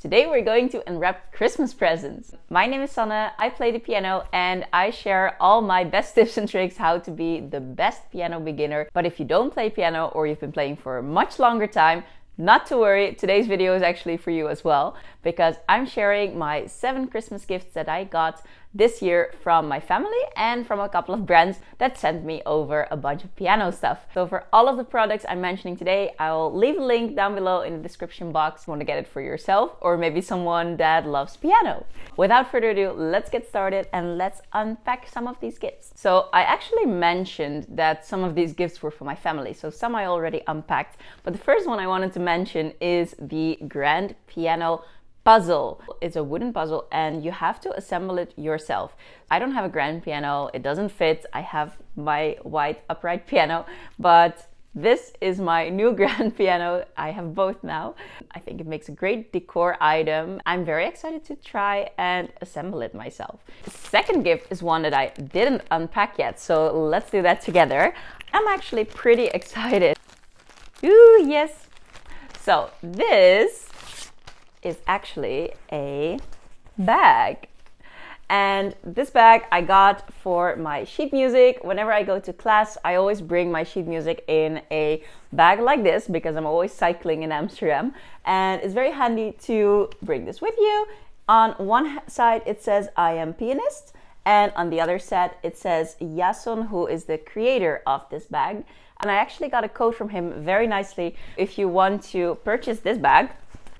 Today we're going to unwrap Christmas presents. My name is Sanne, I play the piano and I share all my best tips and tricks how to be the best piano beginner. But if you don't play piano or you've been playing for a much longer time, not to worry, today's video is actually for you as well, because I'm sharing my seven Christmas gifts that I got this year from my family and from a couple of brands that sent me over a bunch of piano stuff. So for all of the products I'm mentioning today, I'll leave a link down below in the description box want to get it for yourself or maybe someone that loves piano. Without further ado, let's get started and let's unpack some of these gifts. So I actually mentioned that some of these gifts were for my family, so some I already unpacked, but the first one I wanted to mention is the grand piano puzzle. It's a wooden puzzle and you have to assemble it yourself. I don't have a grand piano, it doesn't fit. I have my white upright piano, but this is my new grand piano. I have both now. I think it makes a great decor item. I'm very excited to try and assemble it myself. The second gift is one that I didn't unpack yet, so let's do that together. I'm actually pretty excited. Ooh, yes. So this is actually a bag. And this bag I got for my sheet music. Whenever I go to class, I always bring my sheet music in a bag like this because I'm always cycling in Amsterdam. And it's very handy to bring this with you. On one side, it says I am pianist. And on the other side, it says Yasun, who is the creator of this bag. And I actually got a code from him very nicely. If you want to purchase this bag,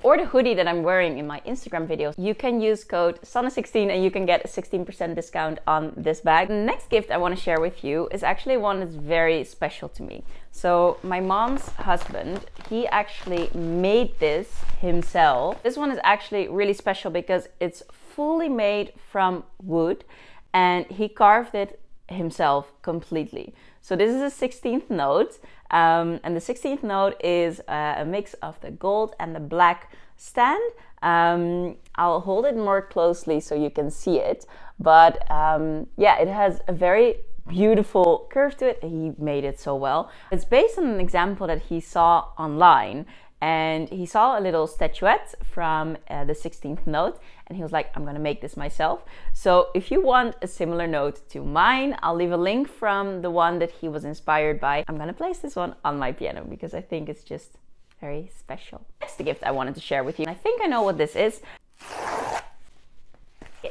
or the hoodie that I'm wearing in my Instagram videos, you can use code SANNE16 and you can get a 16% discount on this bag. The next gift I want to share with you is actually one that's very special to me. So my mom's husband, he actually made this himself. This one is actually really special because it's fully made from wood and he carved it himself completely. So this is a 16th note, um, and the 16th note is uh, a mix of the gold and the black stand. Um, I'll hold it more closely so you can see it, but um, yeah, it has a very beautiful curve to it. He made it so well. It's based on an example that he saw online and he saw a little statuette from uh, the 16th note and he was like i'm gonna make this myself. So if you want a similar note to mine i'll leave a link from the one that he was inspired by. I'm gonna place this one on my piano because i think it's just very special. Next gift i wanted to share with you. I think i know what this is.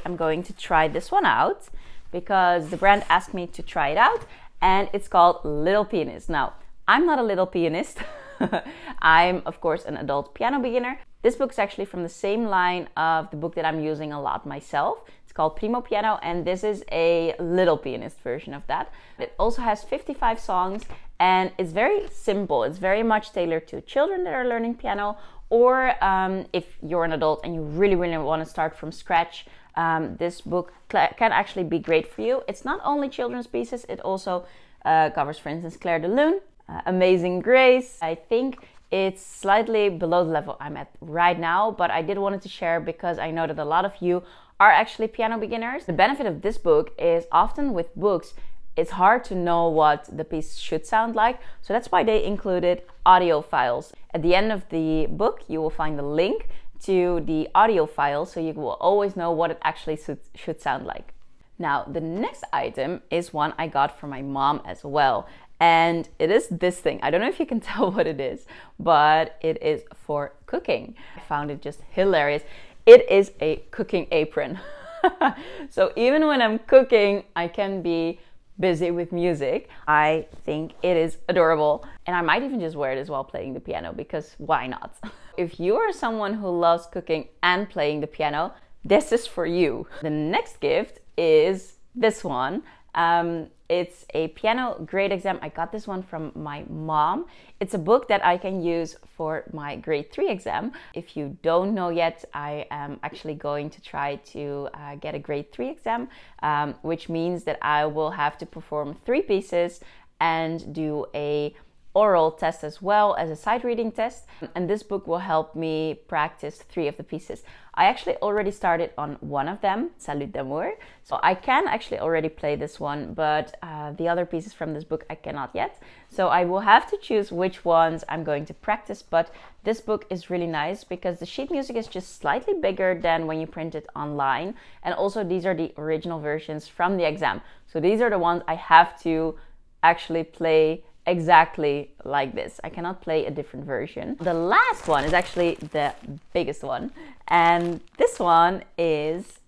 I'm going to try this one out because the brand asked me to try it out and it's called little pianist. Now i'm not a little pianist I'm, of course, an adult piano beginner. This book is actually from the same line of the book that I'm using a lot myself. It's called Primo Piano, and this is a little pianist version of that. It also has 55 songs, and it's very simple. It's very much tailored to children that are learning piano, or um, if you're an adult and you really, really want to start from scratch. Um, this book can actually be great for you. It's not only children's pieces, it also uh, covers, for instance, Clair de Lune, uh, Amazing Grace. I think it's slightly below the level I'm at right now, but I did wanted to share because I know that a lot of you are actually piano beginners. The benefit of this book is often with books, it's hard to know what the piece should sound like. So that's why they included audio files. At the end of the book, you will find the link to the audio file so you will always know what it actually should sound like. Now, the next item is one I got from my mom as well and it is this thing. I don't know if you can tell what it is, but it is for cooking. I found it just hilarious. It is a cooking apron. so even when I'm cooking, I can be busy with music. I think it is adorable. And I might even just wear it as well playing the piano because why not? if you are someone who loves cooking and playing the piano, this is for you. The next gift is this one. Um, it's a piano grade exam. I got this one from my mom. It's a book that I can use for my grade three exam. If you don't know yet, I am actually going to try to uh, get a grade three exam, um, which means that I will have to perform three pieces and do a oral test as well as a sight reading test. And this book will help me practice three of the pieces. I actually already started on one of them, Salut d'amour. So I can actually already play this one, but uh, the other pieces from this book I cannot yet. So I will have to choose which ones I'm going to practice. But this book is really nice because the sheet music is just slightly bigger than when you print it online. And also these are the original versions from the exam. So these are the ones I have to actually play exactly like this. I cannot play a different version. The last one is actually the biggest one. And this one is,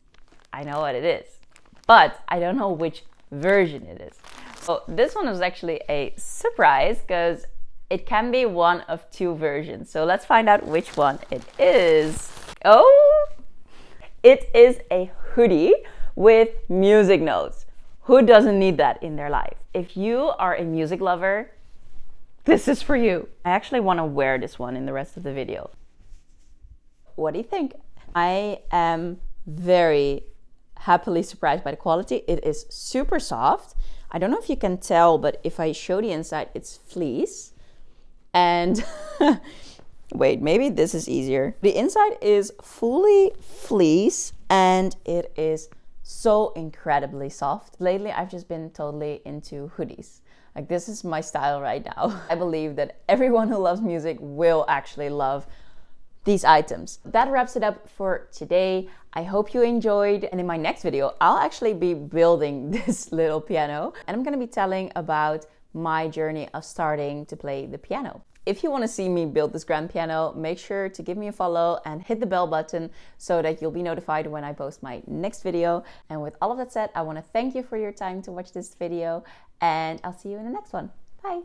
I know what it is, but I don't know which version it is. So this one is actually a surprise because it can be one of two versions. So let's find out which one it is. Oh, it is a hoodie with music notes. Who doesn't need that in their life? If you are a music lover, this is for you. I actually want to wear this one in the rest of the video. What do you think? I am very happily surprised by the quality. It is super soft. I don't know if you can tell, but if I show the inside, it's fleece. And wait, maybe this is easier. The inside is fully fleece and it is so incredibly soft. Lately, I've just been totally into hoodies. Like, this is my style right now. I believe that everyone who loves music will actually love these items. That wraps it up for today. I hope you enjoyed. And in my next video, I'll actually be building this little piano and I'm gonna be telling about my journey of starting to play the piano. If you want to see me build this grand piano, make sure to give me a follow and hit the bell button so that you'll be notified when I post my next video. And with all of that said, I want to thank you for your time to watch this video and I'll see you in the next one. Bye!